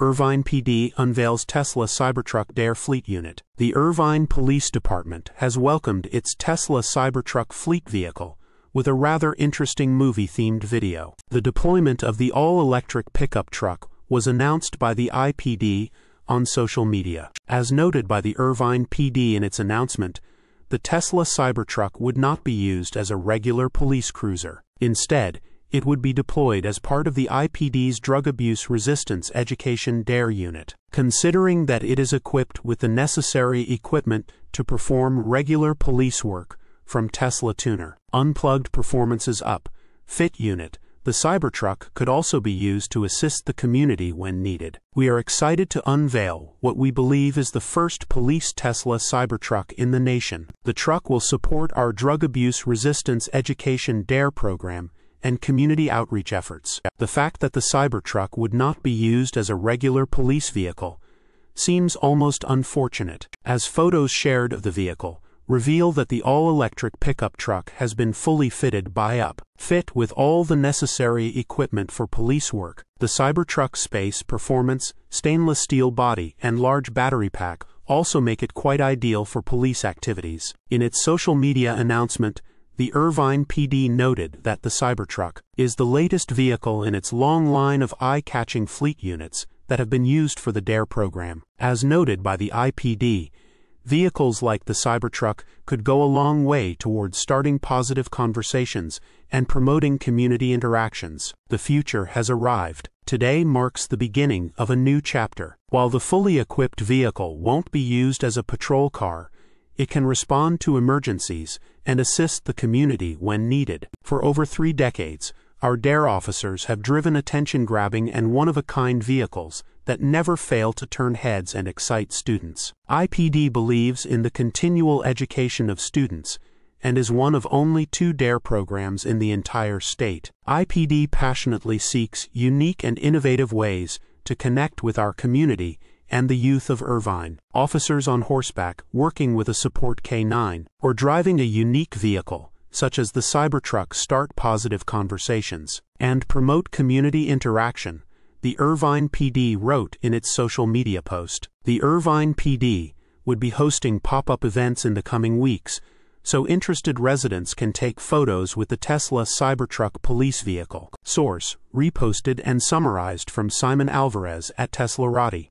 Irvine PD unveils Tesla Cybertruck DARE Fleet Unit. The Irvine Police Department has welcomed its Tesla Cybertruck fleet vehicle with a rather interesting movie themed video. The deployment of the all electric pickup truck was announced by the IPD on social media. As noted by the Irvine PD in its announcement, the Tesla Cybertruck would not be used as a regular police cruiser. Instead, it would be deployed as part of the IPD's Drug Abuse Resistance Education DARE unit. Considering that it is equipped with the necessary equipment to perform regular police work from Tesla Tuner, Unplugged Performances Up, Fit Unit, the Cybertruck could also be used to assist the community when needed. We are excited to unveil what we believe is the first police Tesla Cybertruck in the nation. The truck will support our drug abuse resistance education DARE program and community outreach efforts. The fact that the Cybertruck would not be used as a regular police vehicle seems almost unfortunate, as photos shared of the vehicle reveal that the all-electric pickup truck has been fully fitted by up. Fit with all the necessary equipment for police work, the Cybertruck space, performance, stainless steel body, and large battery pack also make it quite ideal for police activities. In its social media announcement, the Irvine PD noted that the Cybertruck is the latest vehicle in its long line of eye-catching fleet units that have been used for the DARE program. As noted by the IPD, Vehicles like the Cybertruck could go a long way towards starting positive conversations and promoting community interactions. The future has arrived. Today marks the beginning of a new chapter. While the fully equipped vehicle won't be used as a patrol car, it can respond to emergencies and assist the community when needed. For over three decades, our DARE officers have driven attention grabbing and one of a kind vehicles that never fail to turn heads and excite students. IPD believes in the continual education of students and is one of only two DARE programs in the entire state. IPD passionately seeks unique and innovative ways to connect with our community and the youth of Irvine. Officers on horseback working with a support K9 or driving a unique vehicle such as the Cybertruck start positive conversations and promote community interaction the Irvine PD wrote in its social media post. The Irvine PD would be hosting pop up events in the coming weeks, so interested residents can take photos with the Tesla Cybertruck police vehicle. Source reposted and summarized from Simon Alvarez at Teslarati.